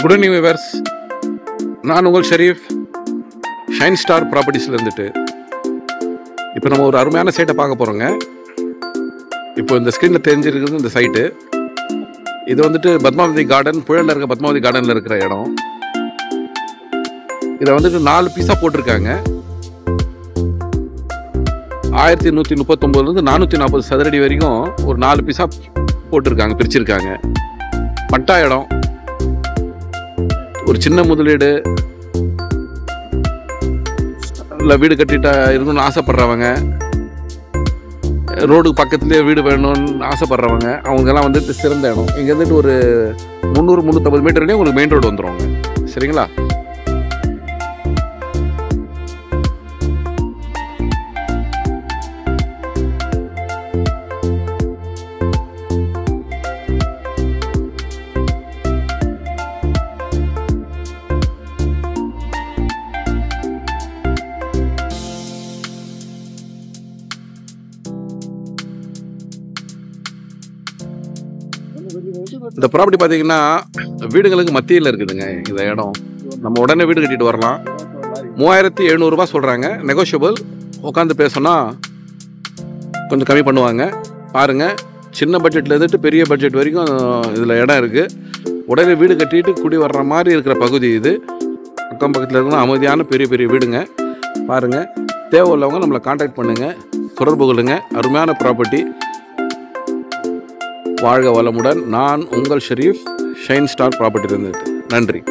Good evening viewers நான் உங்கள் Sharif. Shine star ப்ராப்பர்ட்டிஸில் இருந்துட்டு. இப்போ நம்ம ஒரு அருமையான சைட்டை பார்க்க போகிறோங்க இப்போ இந்த ஸ்க்ரீனில் தெரிஞ்சிருக்கிறது இந்த சைட்டு இது வந்துட்டு பத்மாவதி கார்டன் புழலில் இருக்க பத்மாவதி கார்டனில் இருக்கிற இடம். இதை வந்துட்டு நாலு பீஸாக போட்டிருக்காங்க. ஆயிரத்தி நூற்றி முப்பத்தொம்போதுலேருந்து நானூற்றி நாற்பது சதுரடி வரைக்கும் ஒரு நாலு பீஸாக போட்டிருக்காங்க பிரிச்சிருக்காங்க. பட்டா இடம். ஒரு சின்ன முதலீடு. இல்லை வீடு கட்டிட்டா இருக்கணும்னு ஆசைப்படுறவங்க. ரோடு பக்கத்துலேயே வீடு வேணும்னு ஆசைப்படுறவங்க. அவங்கெல்லாம் வந்துட்டு சிறந்த இடம். இங்கேருந்துட்டு ஒரு முந்நூறு முந்நூற்றம்பது மீட்டர்லேயே உங்களுக்கு மெயின் ரோடு வந்துடுவாங்க சரிங்களா? இந்த ப்ராப்பர்ட்டி பார்த்தீங்கன்னா வீடுகளுக்கு மத்தியில் இருக்குதுங்க. இந்த இடம். நம்ம உடனே வீடு கட்டிட்டு வரலாம். மூவாயிரத்தி எழுநூறுபா சொல்கிறாங்க நெகோஷியபிள் உட்காந்து பேசணும்னா கொஞ்சம் கம்மி பண்ணுவாங்க. பாருங்கள் சின்ன பட்ஜெட்டில் இருந்துட்டு பெரிய பட்ஜெட் வரைக்கும் இதில் இடம் இருக்குது உடனே வீடு கட்டிட்டு குடி வர்ற மாதிரி இருக்கிற பகுதி இது. அக்கம் பக்கத்தில் இருக்கிற அமைதியான பெரிய பெரிய வீடுங்க. பாருங்கள் தேவை உள்ளவங்க நம்மளை காண்டாக்ட் பண்ணுங்கள் தொடர்பு கொள்ளுங்கள் அருமையான ப்ராப்பர்ட்டி வாழ்க வளமுடன். நான் உங்கள் ஷெரீஃப் ஷைன் ஸ்டார் ப்ராப்பர்ட்டி நன்றி.